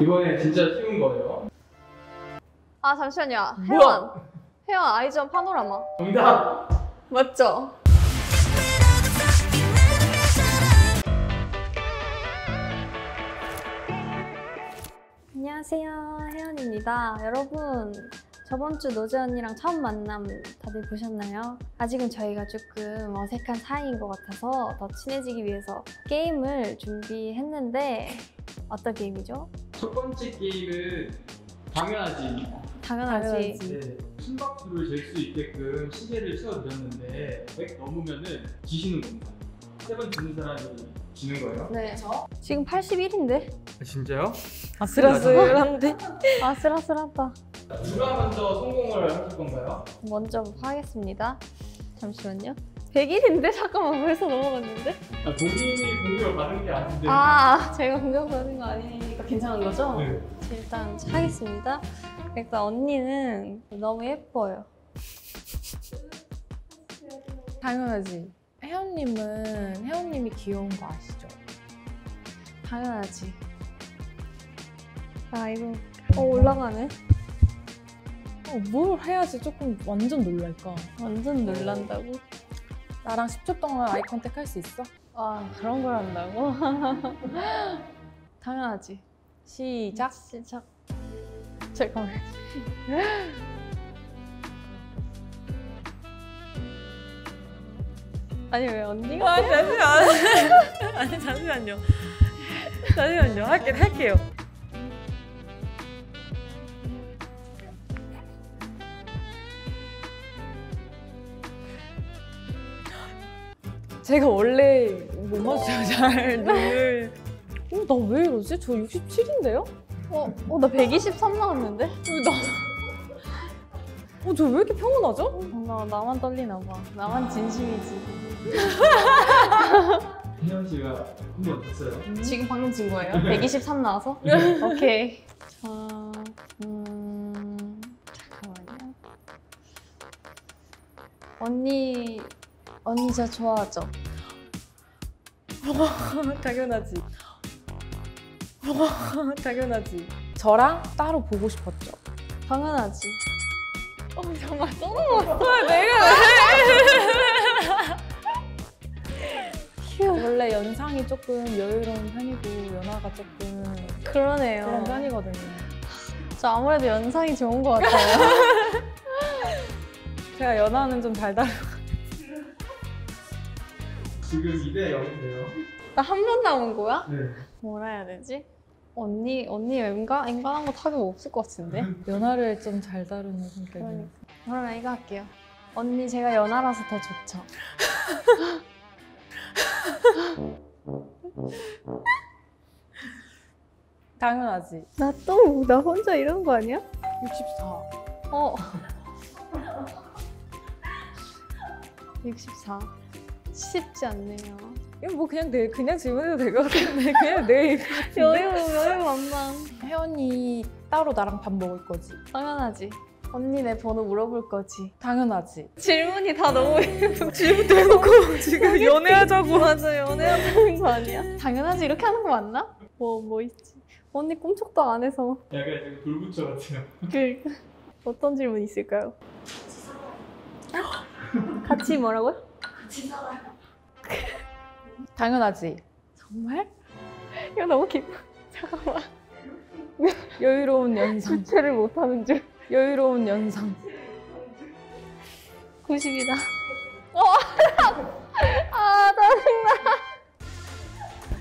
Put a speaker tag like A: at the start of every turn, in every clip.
A: 이번에 진짜 쉬운 거예요.
B: 아 잠시만요. 혜원. 혜원 아이즈원 파노라마.
A: 정답!
B: 맞죠? 안녕하세요. 혜연입니다. 여러분, 저번 주 노재 언니랑 처음 만남 다들 보셨나요? 아직은 저희가 조금 어색한 사이인 것 같아서 더 친해지기 위해서 게임을 준비했는데 어떤 게임이죠?
A: 첫 번째 게임은 당연하지.
B: 당연하지.
C: 당연하지.
A: 네, 심박수를 잴 수 있게끔 시계를 세워드렸는데 100 넘으면은 지시는 겁니다. 세번 지는 사람이 지는 거예요.
B: 네. 지금 81인데?
A: 아, 진짜요?
C: 아슬아슬한데?
B: 아슬아슬하다.
A: 누가 먼저 성공을 하실 건가요?
B: 먼저 하겠습니다. 잠시만요. 100일인데? 잠깐만 벌써 넘어갔는데?
A: 아, 본인이 공격을 받은 게 아닌데.
B: 아 제가 공격받는 거 아니니까 괜찮은 거죠?
A: 네.
B: 일단 하겠습니다. 일단 언니는 너무 예뻐요.
C: 당연하지. 혜원님은 혜원님이 귀여운 거 아시죠?
B: 당연하지. 아 이거 어 올라가네.
C: 어, 뭘 해야지 조금 완전 놀랄까?
B: 완전 놀란다고?
C: 나랑 10초 동안 아이 컨택 할 수 있어?
B: 아 그런 걸 한다고? 당연하지.
C: 시작.
B: 시작. 잠깐만. 아니 왜 언니가?
C: 아, 잠시만. 아니, 잠시만요. 잠시만요. 할게, 할게요. 제가 원래 못 맞춰요, 잘 눈을. 어, 나 왜 이러지? 저 67인데요?
B: 어, 어, 나 123 나왔는데?
C: 왜 나. 어, 저 왜 이렇게 평온하죠?
B: 어, 나, 나만 떨리나 봐. 나만 진심이지.
A: 혜연 씨가 한번 됐어요.
B: 지금 방금 진 거예요? 123 나와서? 오케이. 자, 음, 잠깐만요. 언니, 언니 저 좋아하죠?
C: 당연하지. 당연하지. 저랑 따로 보고 싶었죠.
B: 당연하지. 어, 정말 써놓은
C: 내가
B: 휴.
C: 원래 연상이 조금 여유로운 편이고 연하가 조금
B: 그러네요.
C: 그런 편이거든요.
B: 저 아무래도 연상이 좋은 것 같아요.
C: 제가 연하는 좀 달달해.
A: 지금 2대 0인데요.
B: 나 한 번 남은 거야?
A: 네.
B: 뭐라 해야 되지? 언니, 언니 웬가? 인간한 거 타격 없을 것 같은데?
C: 연하를 좀 잘 다루는 성격이.
B: 그러니까. 그러면 이거 할게요. 언니 제가 연하라서 더 좋죠.
C: 당연하지.
B: 나 또, 나 혼자 이런 거 아니야?
C: 64.
B: 어. 64. 쉽지 않네요.
C: 이거 뭐 그냥 내 그냥 질문해도 될 것 같은데 그냥 내 같은데.
B: 여유, 여유 만만.
C: 혜원이 따로 나랑 밥 먹을 거지.
B: 당연하지. 언니 내 번호 물어볼 거지.
C: 당연하지.
B: 질문이 다 너무
C: 지금 대놓고 지금 연애하자고.
B: 맞아 연애하는 거 아니야? 당연하지 이렇게 하는 거 맞나? 뭐 뭐 있지? 언니 꿈쩍도 안 해서
A: 약간 지금 돌부처 같아요.
B: 그 어떤 질문 있을까요? 같이 뭐라고요?
C: 당연하지.
B: 정말? 이거 너무 기뻐. 잠깐만.
C: 여유로운 연상.
B: 주체를 못하는 줄.
C: 여유로운 연상.
B: 90이다. 어, 아, 짜증나.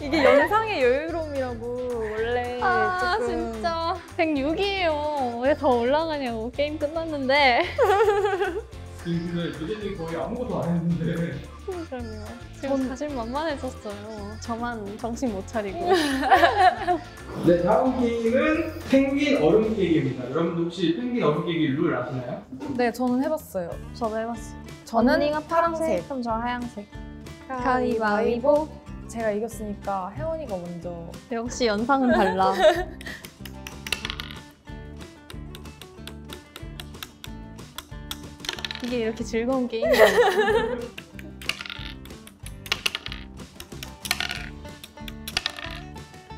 C: 이게 연상의 여유로움이라고 원래
B: 아,
C: 조금
B: 진짜. 106이에요. 왜 더 올라가냐고. 게임 끝났는데.
A: 지금 근데 노재님 거의 아무것도 안 했는데.
B: 그러니까요. 지금 사실 만만해졌어요. 저만 정신 못 차리고.
A: 네, 다음 게임은 펭귄 얼음 깨기입니다. 여러분들 혹시 펭귄 얼음 깨기 룰 아시나요?
C: 네 저는 해봤어요.
B: 저도 해봤어요.
C: 저는
B: 언니가
C: 파란색.
B: 그럼 저 하얀색.
C: 가위바위보. 제가 이겼으니까 혜원이가 먼저.
B: 역시 연상은 달라. 이게 이렇게 즐거운 게임이야.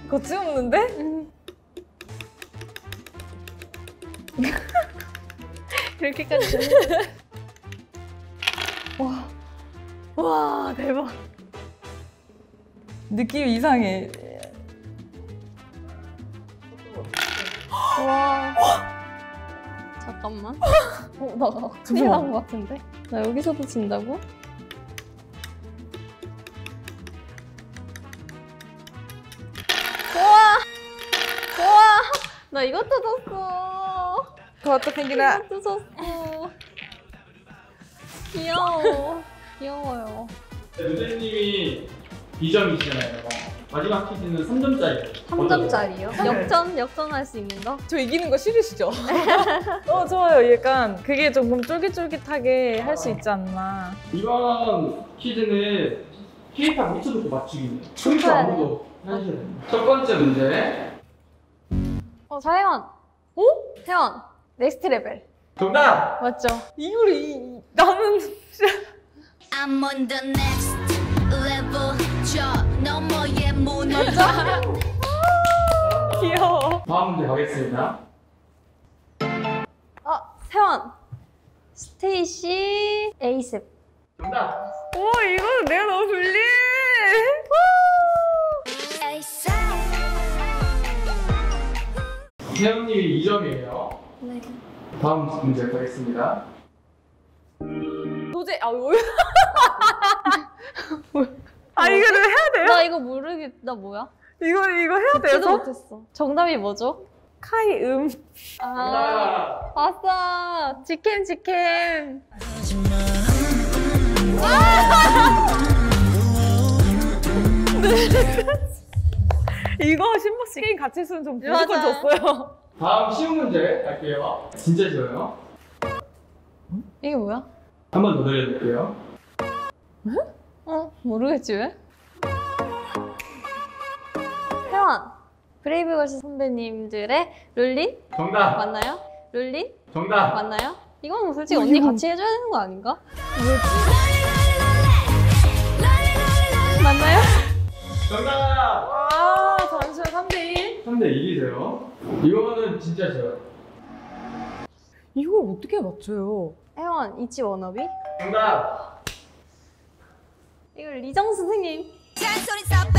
C: 거침없는데?
B: 그렇게까지 되는 와. 와, 대박.
C: 느낌 이상해.
B: 와. 잠깐만. 어, 나 큰일 난것 같은데? 나 여기서도 진다고? 우와! 우와! 나 이것도 졌어.
C: 그것도 생기나.
B: 이것도 졌어. 귀여워. 귀여워요.
A: 노재님이 2점이시잖아요. 마지막 퀴즈는 3점짜리예요.
B: 3점짜리요? 역전? 역전할 수 있는 거?
C: 저 이기는 거 싫으시죠? 어 좋아요. 약간 그게 조금 쫄깃쫄깃하게 할 수 있지 않나.
A: 이번 퀴즈는 K-팝 미쳐놓고 청소
B: 돼요?
A: 아무도. 첫 번째 문제
B: 어, 사혜원. 어? 혜원. 넥스트 레벨.
A: 정답!
B: 맞죠?
C: 이걸 이 나는
D: I'm on the next level 문을
C: 귀여워.
A: 다음 문제 가겠습니다.
B: 어, 세원. 스테이시 에이셉.
A: 정답!
C: 오 이거는 내가 너무 불리해.
A: 태영님이 2점이에요.
B: 네.
A: 다음 문제 가겠습니다.
C: 도저히 아 왜? 아 이거를 해야 돼요?
B: 나 이거 모르겠다 뭐야?
C: 이거 이거 해야
B: 듣지도
C: 돼요?
B: 못했어. 정답이 뭐죠?
C: 카이 음.
B: 아! 아싸. 직캠 직캠.
C: 이거 신박 씨 게임 같이 했으면 좀 무조건
B: 맞아.
C: 졌어요.
A: 다음 쉬운 문제 갈게요. 진짜 쉬워요.
B: 이게 뭐야?
A: 한 번더 드려볼게요.
B: 어, 모르겠지 왜? 혜원. 브레이브걸스 선배님들의 Rollin'
A: 정답!
B: 맞나요? Rollin'
A: 정답!
B: 맞나요? 이건 솔직히 언니 같이 해줘야 되는 거 아닌가? 맞나요?
A: 정답!
C: 아 잠시만 3대 1.
A: 3대 1이세요. 이거는 진짜 쉬워요.
C: 이걸 어떻게 맞춰요?
B: 혜원 이치 워너비?
A: 정답!
B: 이걸 리정 선생님.
D: 잔소리 써빼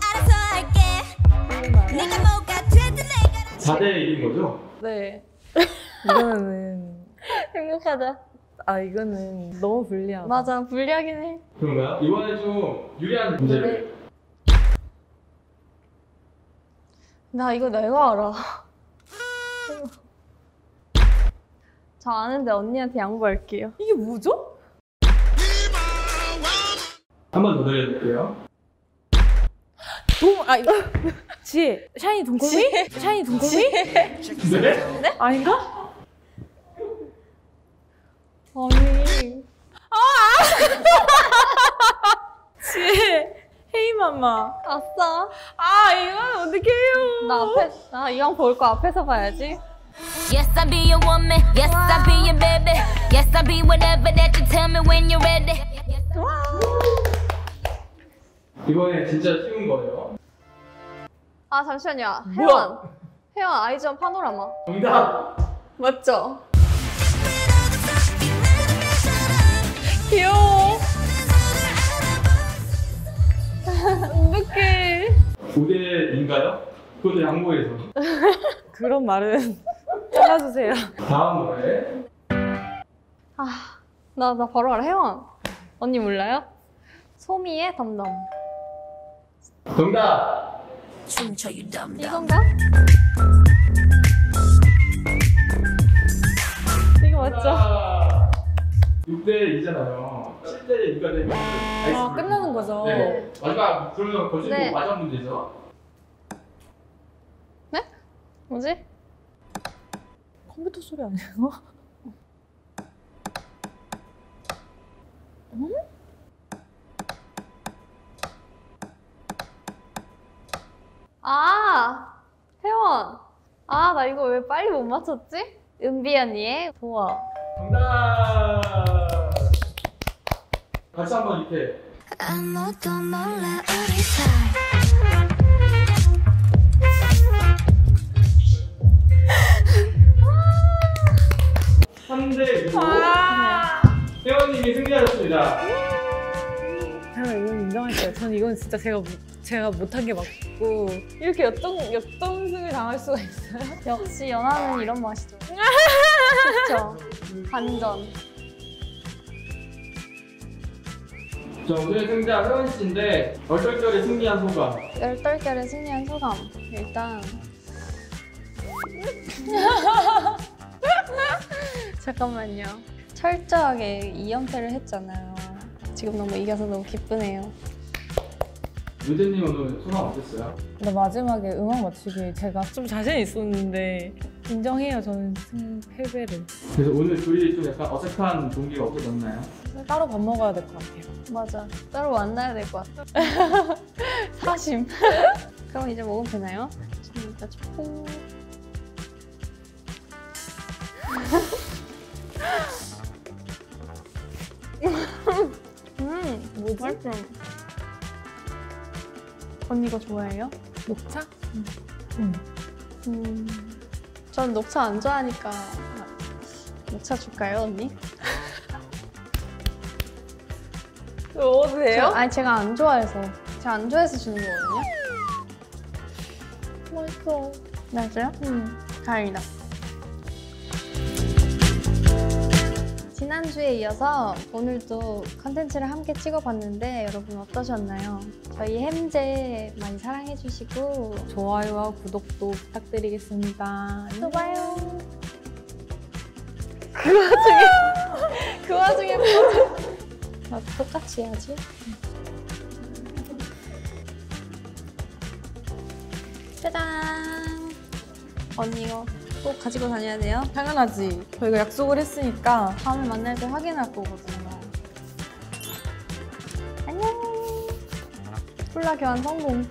D: 알아서 할게 내가 뭐가 되든 내가
A: 4대 1인 거죠?
B: 네.
C: 이거는
B: 행복하다.
C: 아 이거는 너무 불리하다.
B: 맞아 불리하긴 해.
A: 그런가요? 이번에 좀 유리한 문제를.
B: 나 이거 내가 알아. 저 아는데 언니한테 양보할게요.
C: 이게 뭐죠?
A: 한 번더 드려볼게요.
C: 동, 아, 이거. 지혜. 샤이니 동코미? 샤이니 동코미?
A: 네?
C: 아닌가?
B: 언니.
C: 지혜. 헤이마마.
B: 아싸.
C: 아, 이건 어떻게 해요?
B: 나 앞에 나 이왕 볼 거 앞에서 봐야지.
D: Yes I'll be your woman Yes I'll be your baby Yes I'll be whatever that you tell me when you're ready
A: 이번에 진짜 쉬운 거예요.
B: 아 잠시만요. 혜원. 혜원 아이즈원 파노라마.
A: 정답!
B: 맞죠?
C: 귀여워. 어떡해.
A: 5대인가요? 그것도 양보해서.
C: 그런 말은 잘라주세요.
A: 다음 노래.
B: 아, 나, 나 바로 알아. 혜원. 언니 몰라요? 소미의 덤덤.
A: 정답!
D: 춤춰 dumb
B: 이건가? 이거 맞죠?
A: 6대 2잖아요. 7대 2가 되면
C: 아, 끝나는 거죠?
A: 네. 마지막 그러면 거실
B: 네.
A: 네. 마지막 문제죠.
B: 뭐지?
C: 컴퓨터 소리 아니에요?
B: 아! 혜원! 아, 나 이거 왜 빨리 못 맞췄지? 은비 언니의 도어.
A: 정답! 같이 한번 이렇게.
D: 아무도 몰라 우리 사이.
C: 한대 태원님이 아. 승리하셨습니다. 음. 아, 이건 인정할게요. 전 이건 진짜 제가 제가 못한 게 맞고 이렇게 역동 역동승을 당할 수가 있어요.
B: 역시 연하는 이런 맛이죠. 그렇죠. 반전.
A: 자 오늘의 승자 회원 씨인데 얼떨결에 승리한 소감.
B: 열떨결에 승리한 소감. 일단 잠깐만요. 철저하게 2연패를 했잖아요. 지금 너무 이겨서 너무 기쁘네요.
A: 유재님 오늘 소감 어땠어요?
C: 근데 마지막에 음악 맞추기 제가 좀 자신 있었는데 인정해요 저는 승 패배를.
A: 그래서 오늘 둘이 좀 약간 어색한 동기가 없어졌나요?
C: 따로 밥 먹어야 될 것 같아요.
B: 맞아. 따로 만나야 될 것 같아. 사심. 그럼 이제 먹으면 되나요? 지금 일단 초코. 음,
C: 뭐지?
B: 맛있어. 언니 이거 좋아해요?
C: 녹차?
B: 음, 전 녹차 안 좋아하니까 녹차 줄까요, 언니?
C: 먹어도
B: 저-
C: 돼요?
B: 아니 제가 안 좋아해서 제가 안 좋아해서 주는 거거든요.
C: 맛있어.
B: 맞아요?
C: 음.
B: 다행이다. 지난주에 이어서 오늘도 컨텐츠를 함께 찍어봤는데 여러분 어떠셨나요? 저희 햄제 많이 사랑해주시고
C: 좋아요와 구독도 부탁드리겠습니다.
B: 또 봐요. 그 와중에 그 와중에 뭐지? 나 똑같이 해야지. 짜잔. 언니 이거 꼭 가지고 다녀야 돼요.
C: 당연하지. 저희가 약속을 했으니까
B: 다음에 만날 때 확인할 거거든요. 안녕. 콜라 교환 성공.